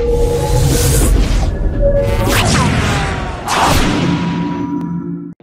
you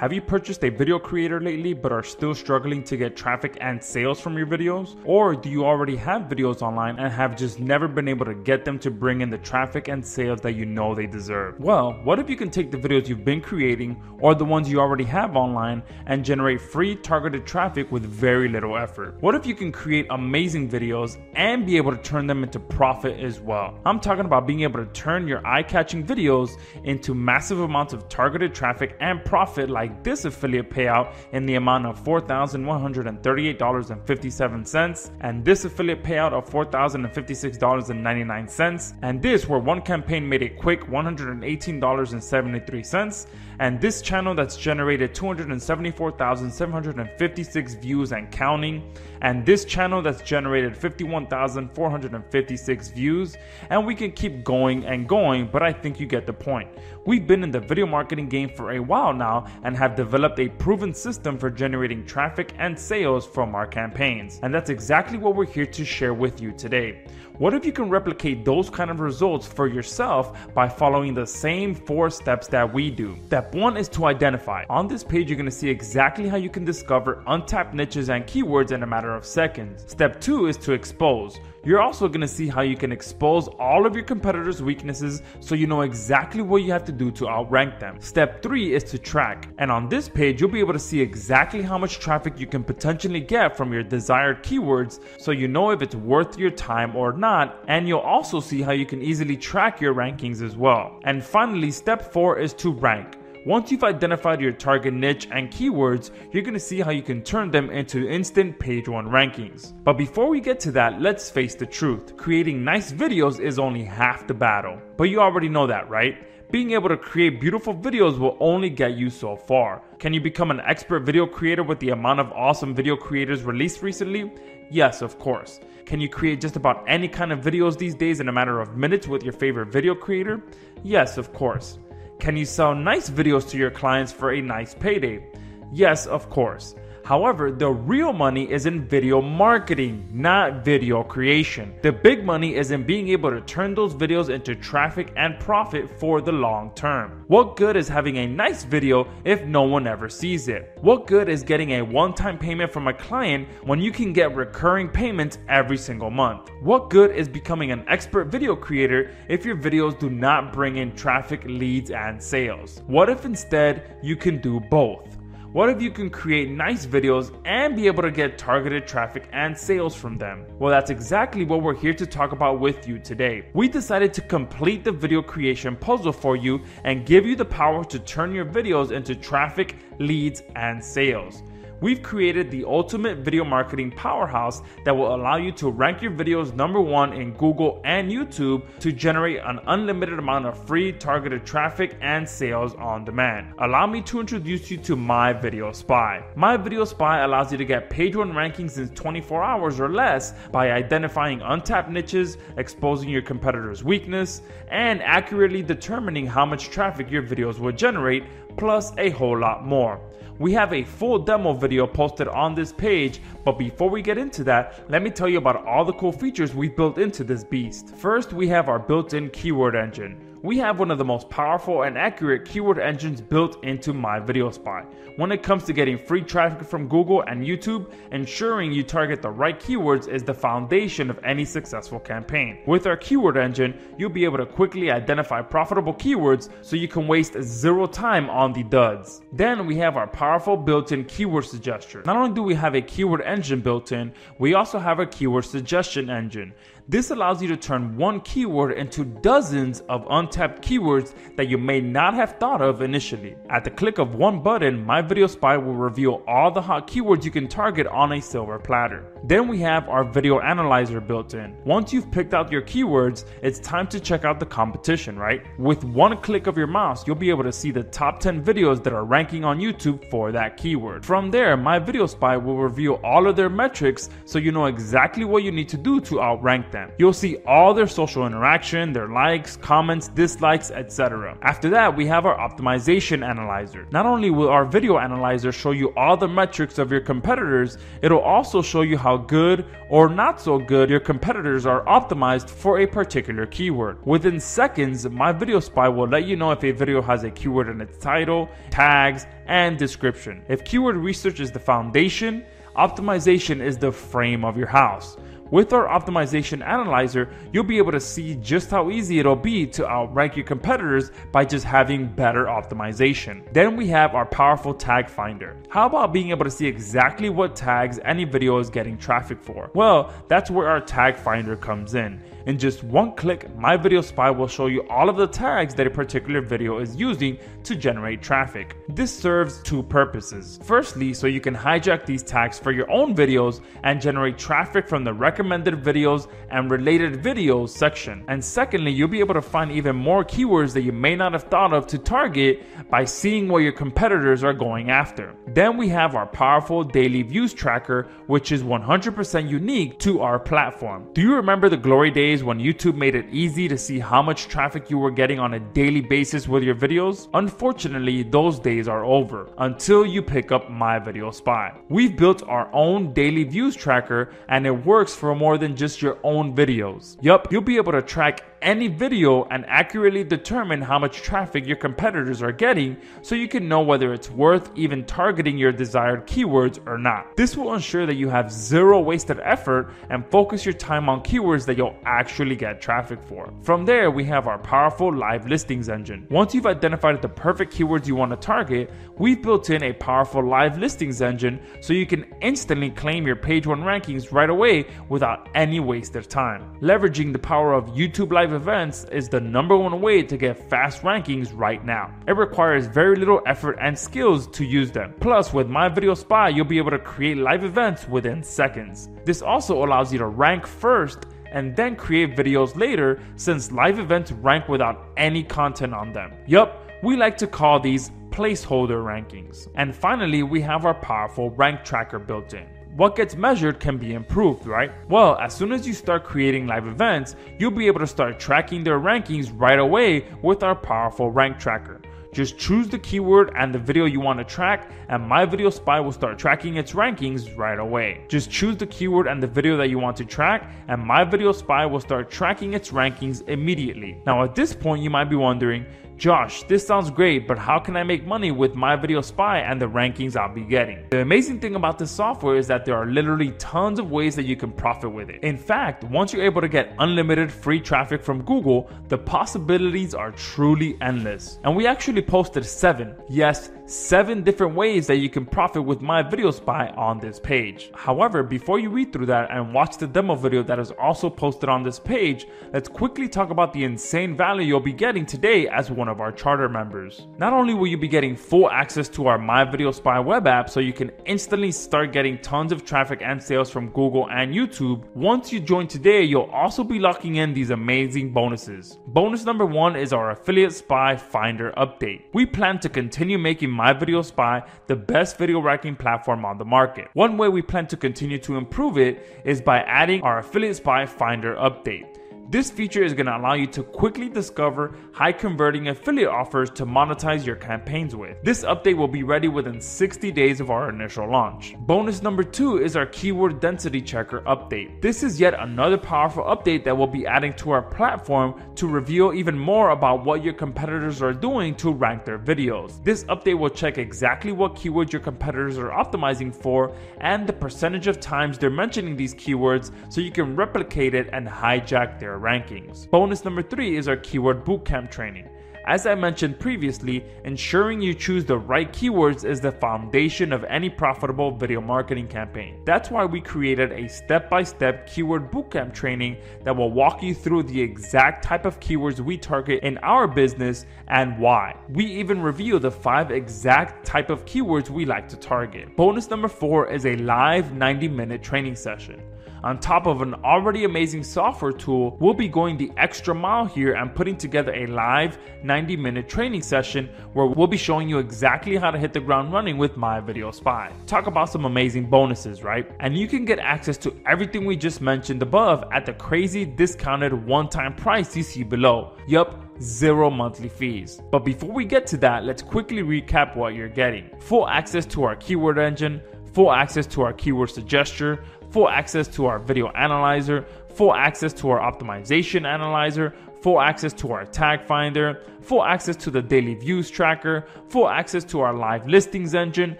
Have you purchased a video creator lately but are still struggling to get traffic and sales from your videos? Or do you already have videos online and have just never been able to get them to bring in the traffic and sales that you know they deserve? Well, what if you can take the videos you've been creating or the ones you already have online and generate free targeted traffic with very little effort? What if you can create amazing videos and be able to turn them into profit as well? I'm talking about being able to turn your eye catching videos into massive amounts of targeted traffic and profit like like this affiliate payout in the amount of $4,138.57 and this affiliate payout of $4,056.99 and this where one campaign made a quick $118.73 and this channel that's generated 274,756 views and counting. And this channel that's generated 51,456 views. And we can keep going and going but I think you get the point. We've been in the video marketing game for a while now and have developed a proven system for generating traffic and sales from our campaigns. And that's exactly what we're here to share with you today. What if you can replicate those kind of results for yourself by following the same four steps that we do? Step one is to identify. On this page, you're gonna see exactly how you can discover untapped niches and keywords in a matter of seconds. Step two is to expose. You're also going to see how you can expose all of your competitors' weaknesses so you know exactly what you have to do to outrank them. Step 3 is to track. And on this page, you'll be able to see exactly how much traffic you can potentially get from your desired keywords so you know if it's worth your time or not. And you'll also see how you can easily track your rankings as well. And finally, step 4 is to rank. Once you've identified your target niche and keywords, you're going to see how you can turn them into instant page 1 rankings. But before we get to that, let's face the truth. Creating nice videos is only half the battle. But you already know that, right? Being able to create beautiful videos will only get you so far. Can you become an expert video creator with the amount of awesome video creators released recently? Yes, of course. Can you create just about any kind of videos these days in a matter of minutes with your favorite video creator? Yes, of course. Can you sell nice videos to your clients for a nice payday? Yes, of course. However, the real money is in video marketing, not video creation. The big money is in being able to turn those videos into traffic and profit for the long term. What good is having a nice video if no one ever sees it? What good is getting a one time payment from a client when you can get recurring payments every single month? What good is becoming an expert video creator if your videos do not bring in traffic, leads, and sales? What if instead you can do both? What if you can create nice videos and be able to get targeted traffic and sales from them? Well, that's exactly what we're here to talk about with you today. We decided to complete the video creation puzzle for you and give you the power to turn your videos into traffic, leads, and sales. We've created the ultimate video marketing powerhouse that will allow you to rank your videos number one in Google and YouTube to generate an unlimited amount of free targeted traffic and sales on demand. Allow me to introduce you to My Video Spy. My Video Spy allows you to get page one rankings in 24 hours or less by identifying untapped niches, exposing your competitor's weakness, and accurately determining how much traffic your videos will generate, plus a whole lot more. We have a full demo video posted on this page, but before we get into that, let me tell you about all the cool features we've built into this beast. First, we have our built-in keyword engine we have one of the most powerful and accurate keyword engines built into My Video Spy. When it comes to getting free traffic from Google and YouTube, ensuring you target the right keywords is the foundation of any successful campaign. With our keyword engine, you'll be able to quickly identify profitable keywords so you can waste zero time on the duds. Then we have our powerful built-in keyword suggestion. Not only do we have a keyword engine built in, we also have a keyword suggestion engine. This allows you to turn one keyword into dozens of untapped keywords that you may not have thought of initially. At the click of one button, My Video Spy will reveal all the hot keywords you can target on a silver platter. Then we have our video analyzer built in. Once you've picked out your keywords, it's time to check out the competition, right? With one click of your mouse, you'll be able to see the top 10 videos that are ranking on YouTube for that keyword. From there, My Video Spy will reveal all of their metrics so you know exactly what you need to do to outrank them. them. You'll see all their social interaction, their likes, comments, dislikes, etc. After that, we have our optimization analyzer. Not only will our video analyzer show you all the metrics of your competitors, it'll also show you how good or not so good your competitors are optimized for a particular keyword. Within seconds, my video spy will let you know if a video has a keyword in its title, tags, and description. If keyword research is the foundation, optimization is the frame of your house. With our optimization analyzer, you'll be able to see just how easy it'll be to outrank your competitors by just having better optimization. Then we have our powerful tag finder. How about being able to see exactly what tags any video is getting traffic for? Well, that's where our tag finder comes in. In just one click, My Video Spy will show you all of the tags that a particular video is using to generate traffic. This serves two purposes. Firstly, so you can hijack these tags for your own videos and generate traffic from the recommended videos and related videos section. And secondly, you'll be able to find even more keywords that you may not have thought of to target by seeing what your competitors are going after. Then we have our powerful daily views tracker, which is 100% unique to our platform. Do you remember the glory days? Days when YouTube made it easy to see how much traffic you were getting on a daily basis with your videos? Unfortunately, those days are over until you pick up My Video Spy. We've built our own daily views tracker and it works for more than just your own videos. Yup, you'll be able to track any video and accurately determine how much traffic your competitors are getting so you can know whether it's worth even targeting your desired keywords or not. This will ensure that you have zero wasted effort and focus your time on keywords that you'll actually get traffic for. From there, we have our powerful live listings engine. Once you've identified the perfect keywords you want to target, we've built in a powerful live listings engine so you can instantly claim your page one rankings right away without any wasted time. Leveraging the power of YouTube Live live events is the number one way to get fast rankings right now. It requires very little effort and skills to use them. Plus, with My Video Spy, you'll be able to create live events within seconds. This also allows you to rank first and then create videos later since live events rank without any content on them. Yup, we like to call these placeholder rankings. And finally, we have our powerful rank tracker built in what gets measured can be improved, right? Well, as soon as you start creating live events, you'll be able to start tracking their rankings right away with our powerful rank tracker. Just choose the keyword and the video you want to track, and My Video Spy will start tracking its rankings right away. Just choose the keyword and the video that you want to track, and My Video Spy will start tracking its rankings immediately. Now, at this point, you might be wondering, Josh, this sounds great, but how can I make money with my video spy and the rankings I'll be getting? The amazing thing about this software is that there are literally tons of ways that you can profit with it. In fact, once you're able to get unlimited free traffic from Google, the possibilities are truly endless. And we actually posted seven, yes, seven different ways that you can profit with my video spy on this page. However, before you read through that and watch the demo video that is also posted on this page, let's quickly talk about the insane value you'll be getting today as one of our charter members. Not only will you be getting full access to our My Video Spy web app so you can instantly start getting tons of traffic and sales from Google and YouTube, once you join today, you'll also be locking in these amazing bonuses. Bonus number one is our Affiliate Spy Finder update. We plan to continue making my Video Spy the best video ranking platform on the market. One way we plan to continue to improve it is by adding our Affiliate Spy Finder update. This feature is going to allow you to quickly discover high converting affiliate offers to monetize your campaigns with. This update will be ready within 60 days of our initial launch. Bonus number two is our keyword density checker update. This is yet another powerful update that we'll be adding to our platform to reveal even more about what your competitors are doing to rank their videos. This update will check exactly what keywords your competitors are optimizing for and the percentage of times they're mentioning these keywords so you can replicate it and hijack their rankings. Bonus number three is our keyword bootcamp training. As I mentioned previously, ensuring you choose the right keywords is the foundation of any profitable video marketing campaign. That's why we created a step by step keyword bootcamp training that will walk you through the exact type of keywords we target in our business and why. We even reveal the five exact type of keywords we like to target. Bonus number four is a live 90 minute training session. On top of an already amazing software tool, we'll be going the extra mile here and putting together a live 90 minute training session where we'll be showing you exactly how to hit the ground running with My Video Spy. Talk about some amazing bonuses, right? And you can get access to everything we just mentioned above at the crazy discounted one time price you see below. Yup zero monthly fees. But before we get to that, let's quickly recap what you're getting. Full access to our keyword engine, full access to our keyword suggester, full access to our video analyzer, full access to our optimization analyzer, full access to our tag finder, full access to the daily views tracker, full access to our live listings engine,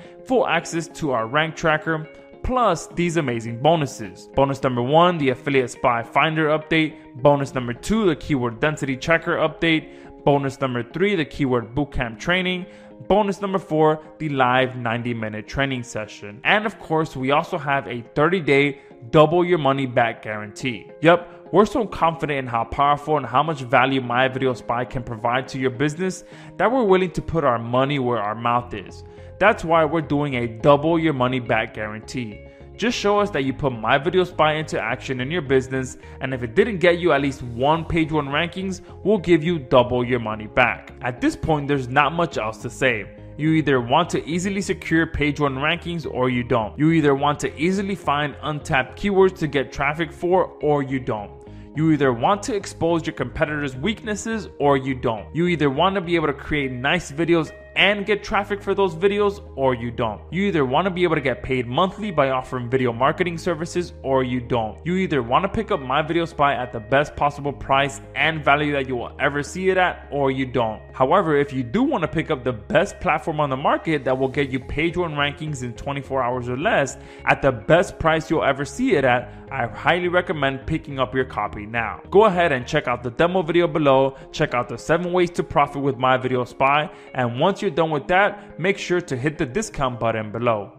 full access to our rank tracker, plus these amazing bonuses. Bonus number one, the affiliate spy finder update. Bonus number two, the keyword density checker update. Bonus number three, the keyword bootcamp training. Bonus number four, the live 90 minute training session. And of course, we also have a 30 day double your money back guarantee. Yep, we're so confident in how powerful and how much value My Video Spy can provide to your business that we're willing to put our money where our mouth is. That's why we're doing a double your money back guarantee. Just show us that you put My Video Spy into action in your business, and if it didn't get you at least one page one rankings, we'll give you double your money back. At this point, there's not much else to say. You either want to easily secure page one rankings or you don't. You either want to easily find untapped keywords to get traffic for or you don't. You either want to expose your competitors' weaknesses or you don't. You either want to be able to create nice videos and get traffic for those videos or you don't. You either want to be able to get paid monthly by offering video marketing services or you don't. You either want to pick up my video spy at the best possible price and value that you will ever see it at or you don't. However, if you do want to pick up the best platform on the market that will get you page one rankings in 24 hours or less at the best price you'll ever see it at, I highly recommend picking up your copy now. Go ahead and check out the demo video below, check out the 7 ways to profit with my video spy, and once you're done with that, make sure to hit the discount button below.